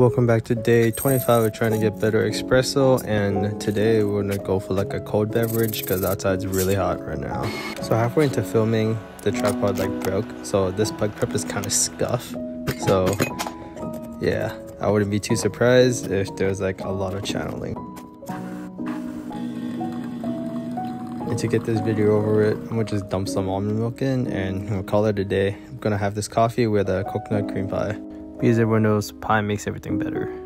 Welcome back to day 25 of trying to get better espresso and today we're gonna go for like a cold beverage because outside's really hot right now. So halfway into filming the tripod like broke so this puck prep is kind of scuff. So yeah, I wouldn't be too surprised if there's like a lot of channeling. And to get this video over it, I'm gonna just dump some almond milk in and we'll call it a day. I'm gonna have this coffee with a coconut cream pie because everyone knows pie makes everything better.